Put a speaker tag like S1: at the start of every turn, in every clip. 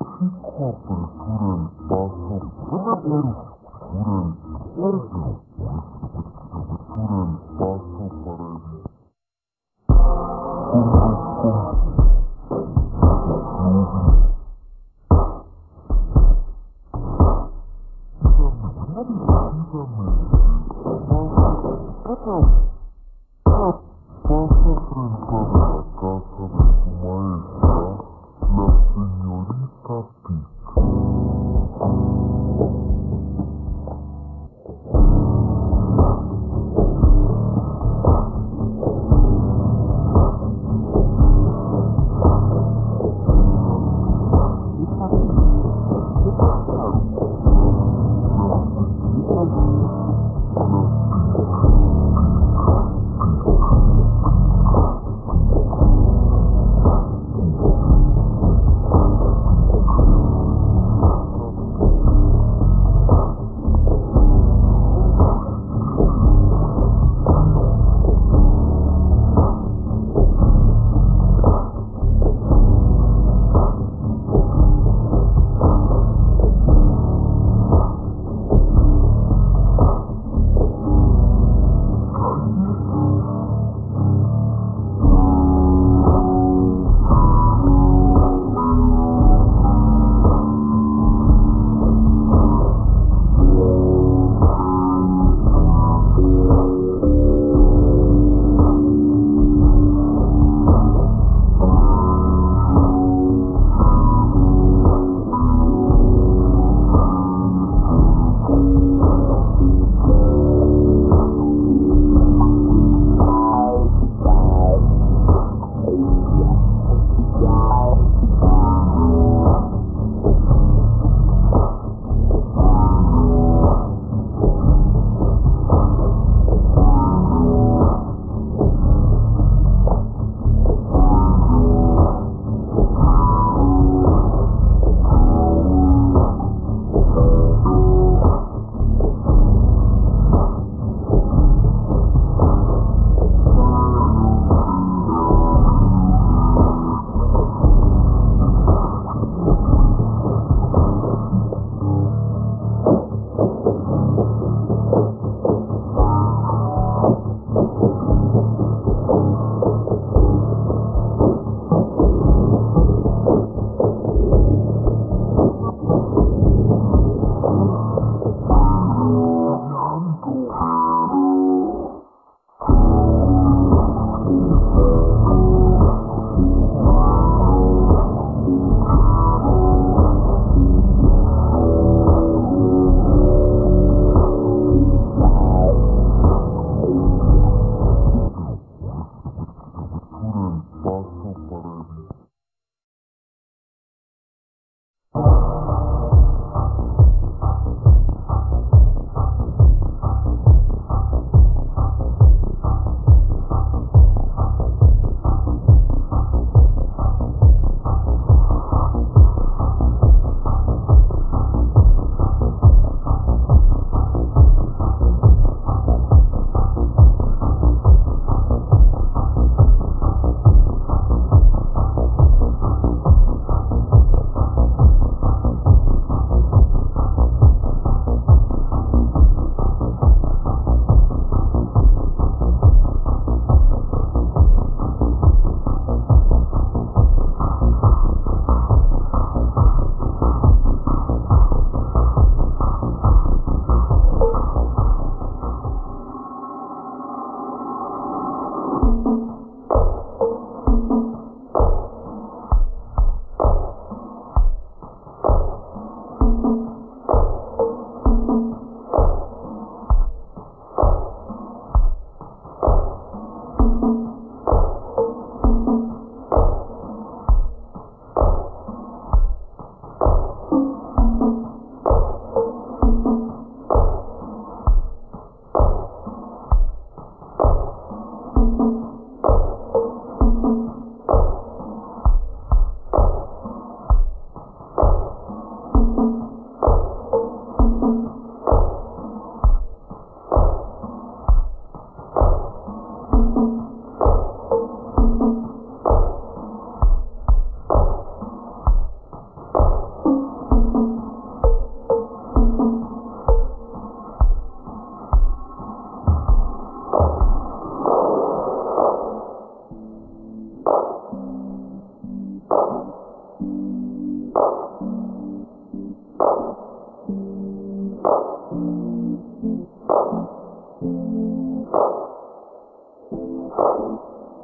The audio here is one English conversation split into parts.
S1: iki kapı süren bahsedilir. Süren tercih.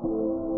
S1: Thank you.